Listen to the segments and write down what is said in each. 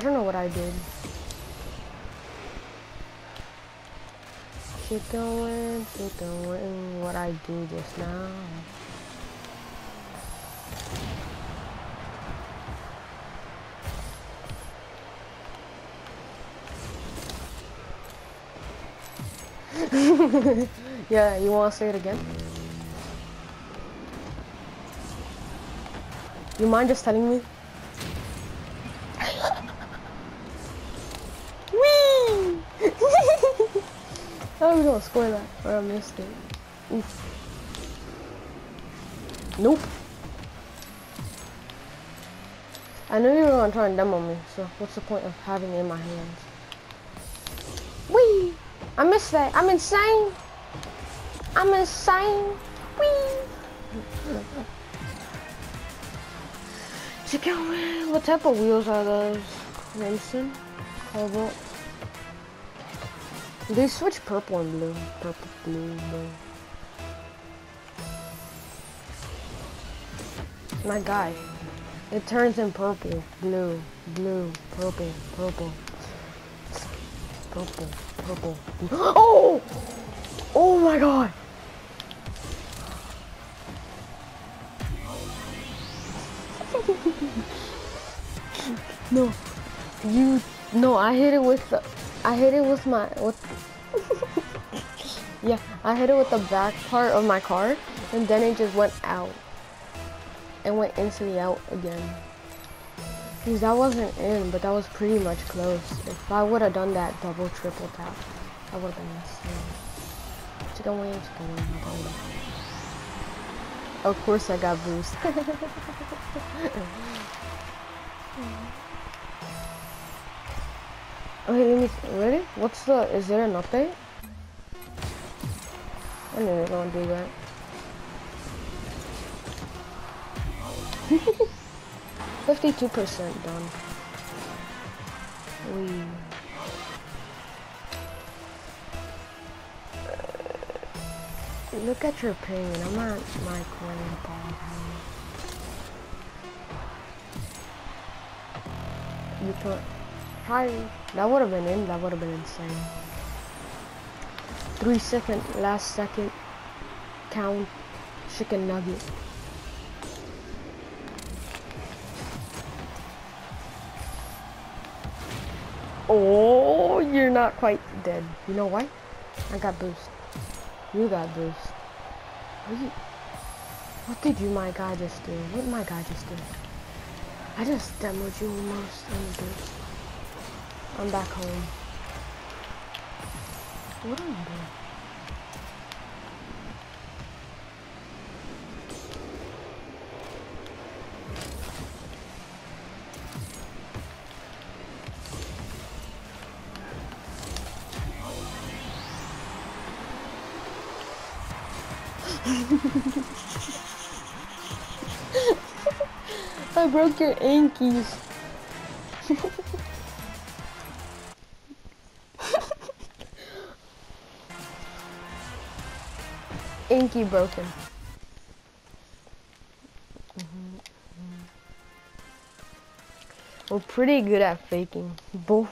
I don't know what I did. Keep going, keep going, what I do just now. yeah, you wanna say it again? You mind just telling me? I was gonna score that, or I missed it. Oof. Nope. I knew you were gonna try and demo me, so what's the point of having it in my hands? Whee! I missed that. I'm insane. I'm insane. Whee! Chicken wing. What type of wheels are those? Crimson? Cobalt? They switch purple and blue. Purple, blue, blue. My guy. It turns in purple, blue, blue, purple, purple. Purple, purple. Oh! Oh my god! no. You no, I hit it with the I hit it with my with Yeah, I hit it with the back part of my car and then it just went out. And went instantly out again. Because that wasn't in, but that was pretty much close. If I would have done that double triple tap, I would have been insane. Chicken wings, chicken wings, chicken wings. Of course I got boost. Me, really? What's the, is there an update? I knew they were gonna do that. Fifty-two percent done. We. Look at your ping. I'm at my ball. You put. Hi. That would have been in. That would have been insane. Three second, last second count chicken nugget. Oh, you're not quite dead. You know why? I got boost. You got boost. What, you, what did you, my guy, just do? What did my guy just do? I just demoed you almost the boost. I'm back home. What am I doing? I broke your ankies. Inky broken. We're pretty good at faking. Both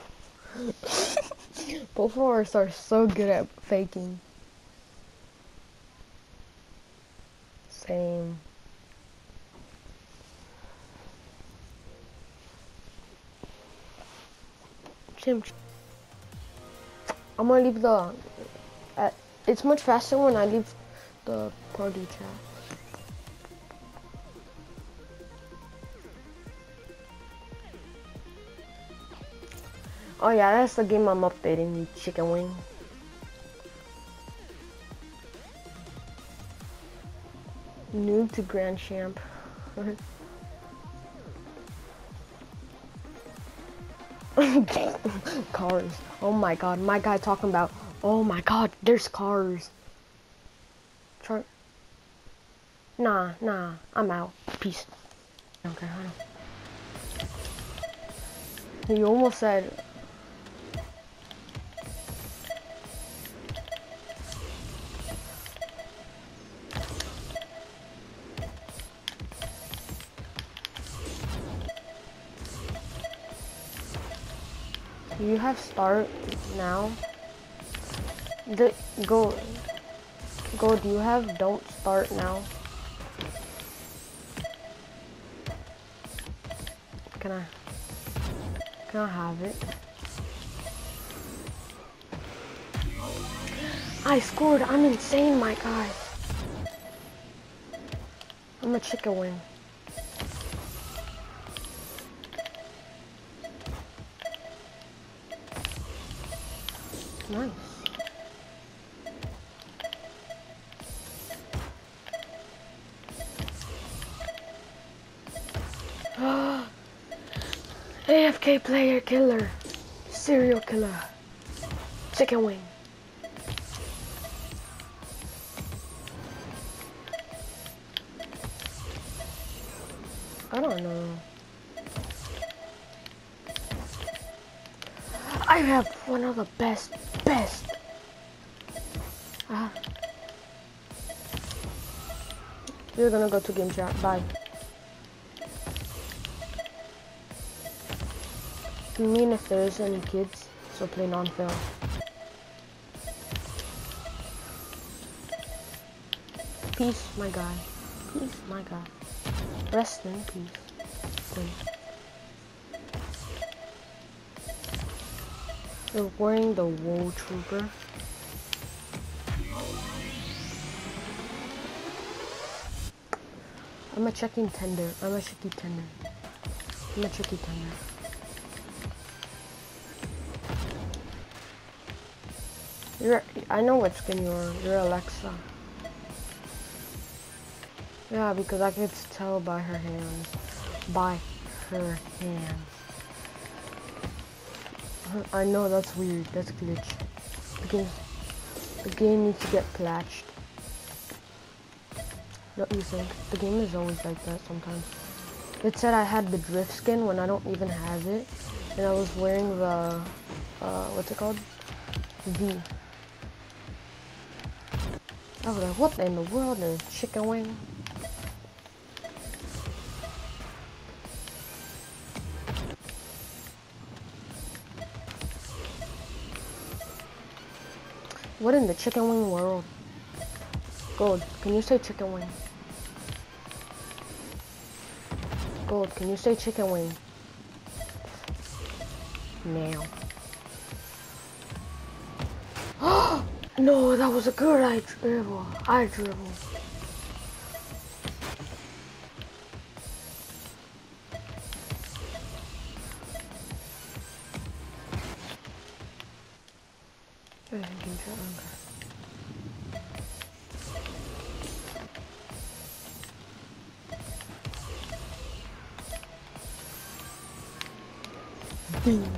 both of us are so good at faking. Same. I'm gonna leave the. Uh, it's much faster when I leave the party chat. Oh yeah, that's the game I'm updating, Chicken Wing. New to Grand Champ. cars. Oh my god, my guy talking about, oh my god, there's cars trying. Nah, nah, I'm out. Peace. Okay. You almost said. You have start now. The go Gold, do you have don't start now? Can I? Can I have it? I scored! I'm insane, my guy! I'm a chicken wing. Nice. AFK player killer. Serial killer. Chicken wing. I don't know. I have one of the best, best. Ah. You're gonna go to game chat. Bye. Mean if there's any kids, so play non-fail. Peace, my guy. Peace, my guy. Rest in peace. You're wearing the wool trooper. I'm a checking tender. I'm a checky tender. I'm a checky tender. You're, I know what skin you are. You're Alexa. Yeah, because I could tell by her hands. By her hands. I know that's weird. That's glitch. The game, the game needs to get platched. Don't you think? The game is always like that sometimes. It said I had the drift skin when I don't even have it. And I was wearing the, uh, what's it called? The I was like, what in the world is chicken wing? What in the chicken wing world? Gold, can you say chicken wing? Gold, can you say chicken wing? Now. No, that was a good air dribble. Air dribble. Boom.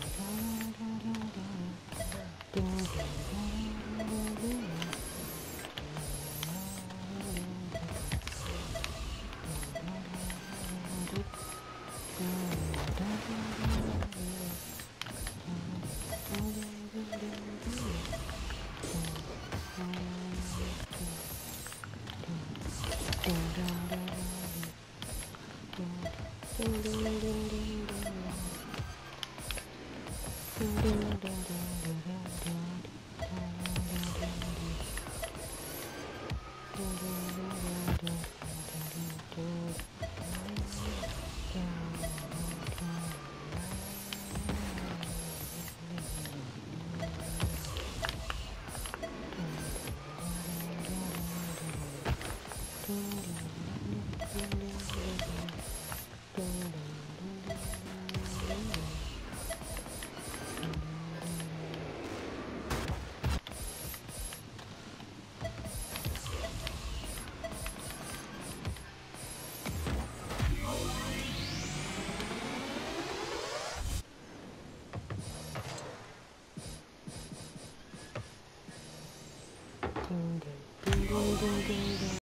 딩딩딩딩딩딩 딩딩딩딩 ding, ding, ding.